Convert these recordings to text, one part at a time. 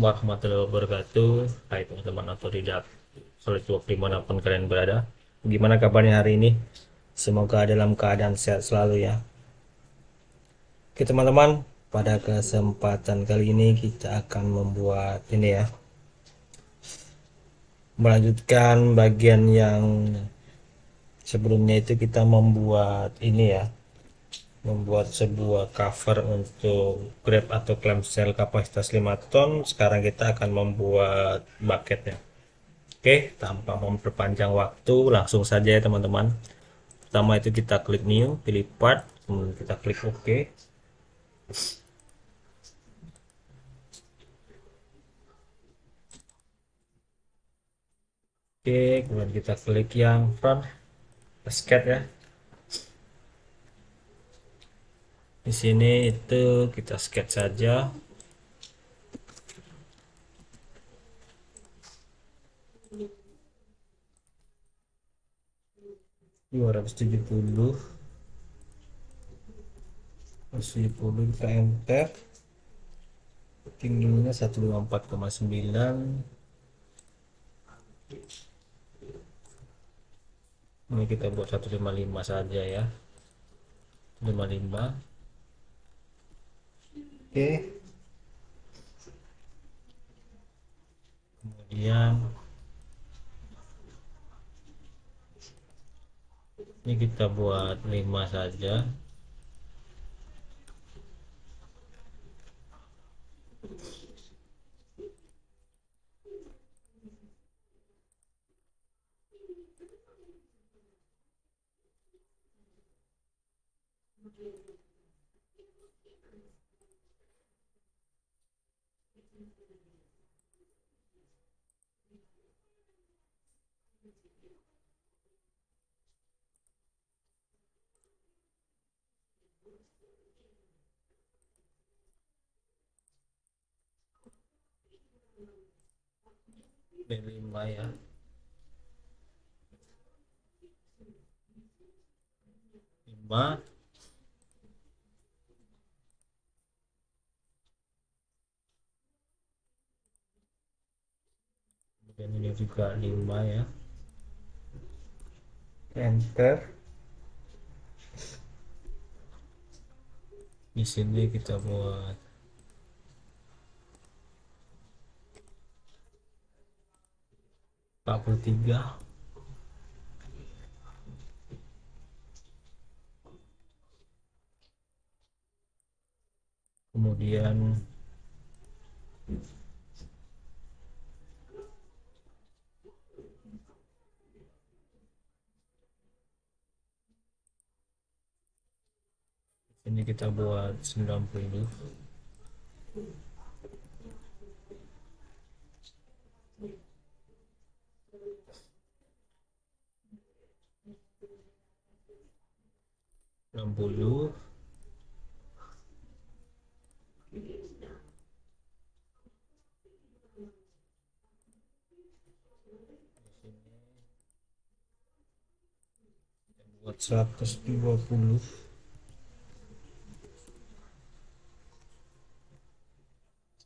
warahmatullahi wabarakatuh. Hai teman-teman otodidak SolidWorks di mana pun kalian berada. Gimana kabarnya hari ini? Semoga dalam keadaan sehat selalu ya. Oke teman-teman Pada kesempatan kali ini kita akan membuat ini ya. Melanjutkan bagian yang Sebelumnya itu kita membuat ini ya membuat sebuah cover untuk grab atau clamshell kapasitas 5 ton sekarang kita akan membuat bucketnya. Oke tanpa memperpanjang waktu langsung saja ya teman-teman. Pertama itu kita klik new pilih part kemudian kita klik ok. Oke kemudian kita klik yang front basket ya di sini itu kita sketch saja. dua ratus tujuh puluh. Tujuh puluh kita enter tingginya satu lima empat koma sembilan. Ini kita buat 155 saja ya. 55 oke. Kemudian ini kita buat 5 saja B5 ya. Lima kemudian ini juga lima ya. Enter. Di sini kita buat empat puluh tiga. Kemudian ini kita buat 90 60 buat 120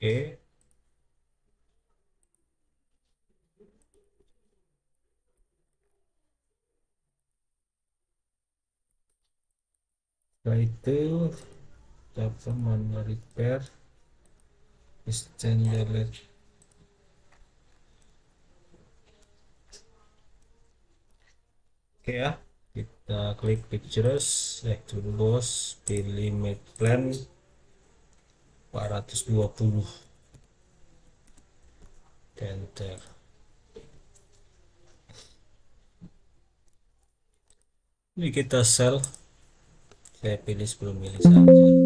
Oke. Setelah itu kita manual repair extender Oke ya, kita klik pictures, select toolbox, pilih made plan 420 enter ini kita sel saya pilih 10 mili saja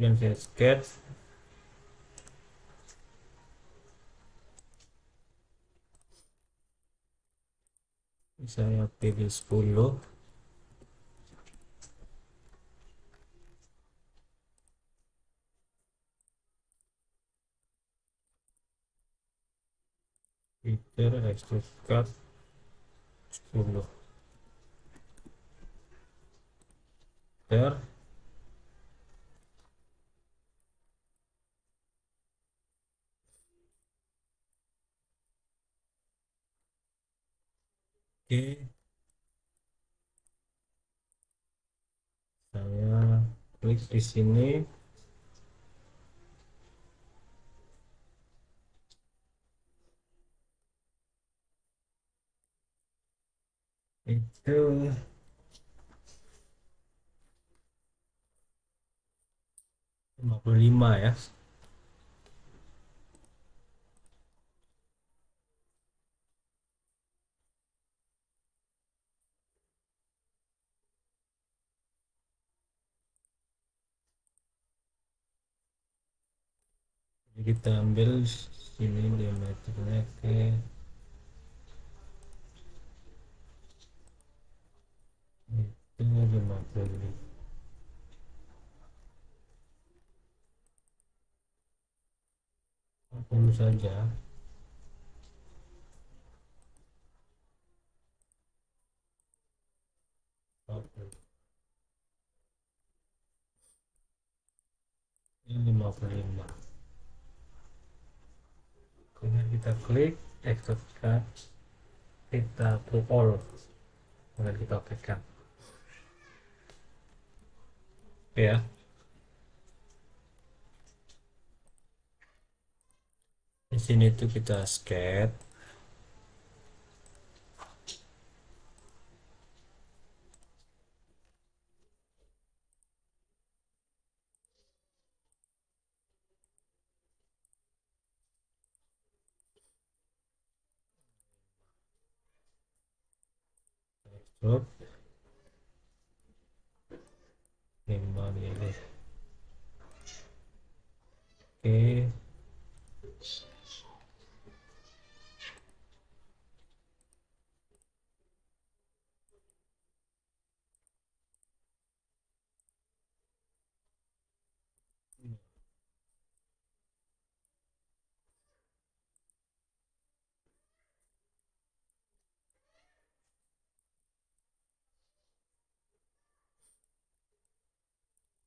dan saya sketch. Saya pilih 10 Peter extrude cut 10 Peter saya klik di sini. Itu. lima puluh lima ya Jadi kita ambil sini diameternya ke itu 50 40 saja. Ini 55 kemudian kita klik extrude cut kita to all. Kemudian kita tekan oke ya. Di sini tuh kita sketch extrude 5 mili oke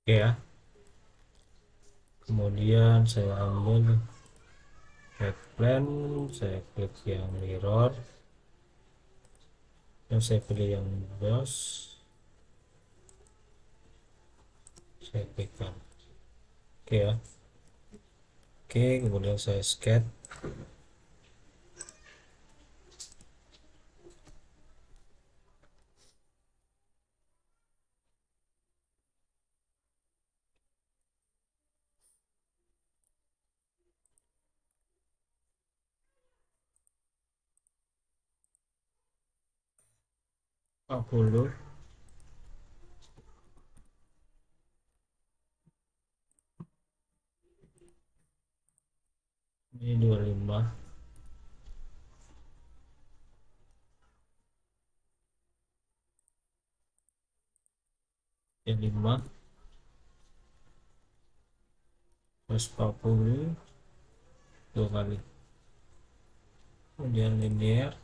oke ya. Kemudian saya ambil head plan saya klik yang mirror. Dan saya pilih yang boss saya klikkan oke ya. Oke kemudian saya sketch empat puluh ini dua lima. Yang lima. Terus 40 dua kali. Kemudian linear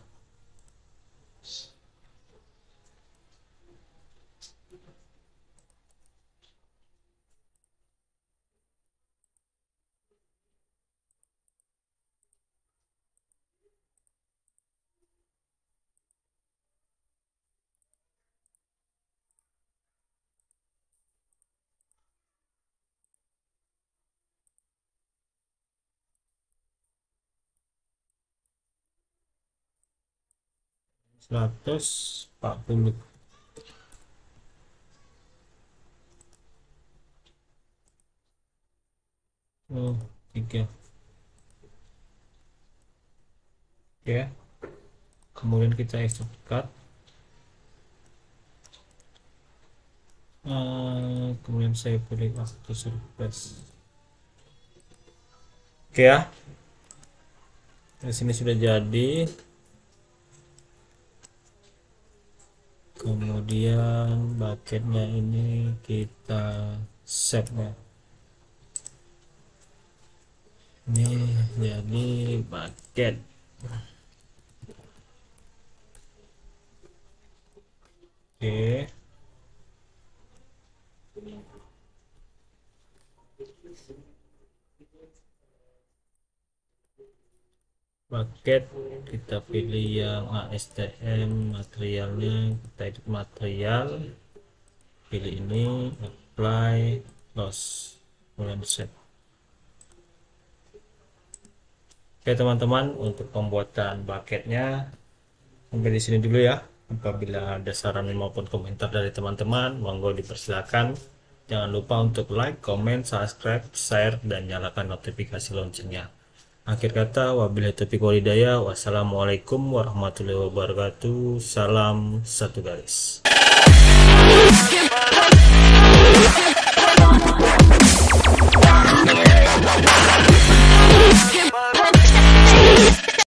140 oh tiga. Oke. Kemudian kita extrude cut. Uh, kemudian saya pilih waktu surface oke ya. Di sini sudah jadi kemudian bucketnya ini kita save ya. Ini jadi bucket. Oke bucket kita pilih yang ASTM materialnya kita edit material. Pilih ini apply close kemudian set. Oke teman-teman untuk pembuatan bucketnya sampai di sini dulu ya. Apabila ada saran maupun komentar dari teman-teman monggo dipersilakan. Jangan lupa untuk like, comment, subscribe, share, dan nyalakan notifikasi loncengnya Akhir kata, wabillahi taufiq walhidayah. Wassalamualaikum warahmatullahi wabarakatuh. Salam satu garis.